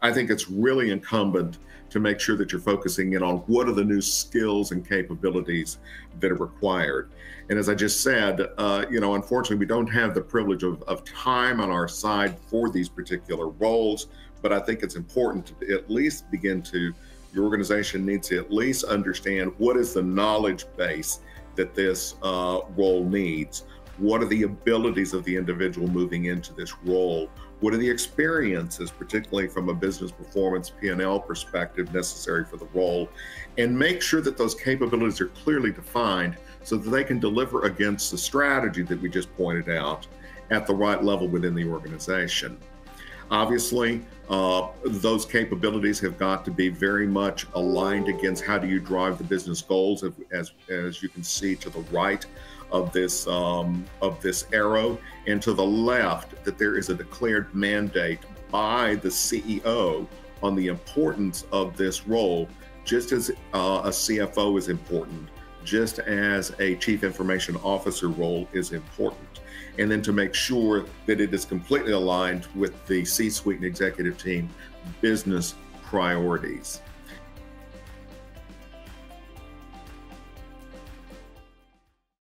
I think it's really incumbent to make sure that you're focusing in on what are the new skills and capabilities that are required. And as I just said, uh, you know, unfortunately, we don't have the privilege of, of time on our side for these particular roles, but I think it's important to at least begin to, your organization needs to at least understand what is the knowledge base that this uh, role needs. What are the abilities of the individual moving into this role? What are the experiences, particularly from a business performance P&L perspective, necessary for the role? And make sure that those capabilities are clearly defined so that they can deliver against the strategy that we just pointed out at the right level within the organization. Obviously, uh, those capabilities have got to be very much aligned against how do you drive the business goals, as, as you can see to the right of this um, of this arrow, and to the left that there is a declared mandate by the CEO on the importance of this role, just as uh, a CFO is important, just as a chief information officer role is important and then to make sure that it is completely aligned with the C suite and executive team business priorities.